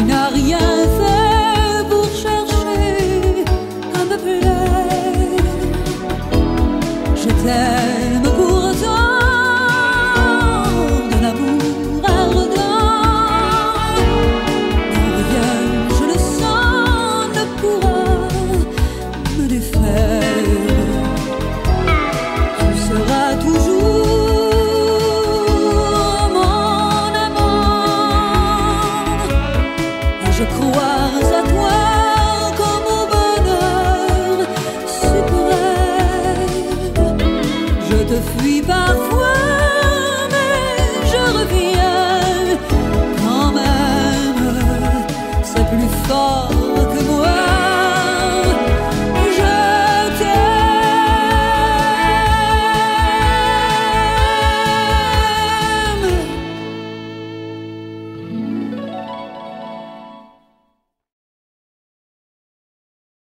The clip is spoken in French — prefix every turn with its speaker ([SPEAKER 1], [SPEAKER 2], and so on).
[SPEAKER 1] Tu n'as rien fait pour chercher un peu plus. Je t'aime. free bird.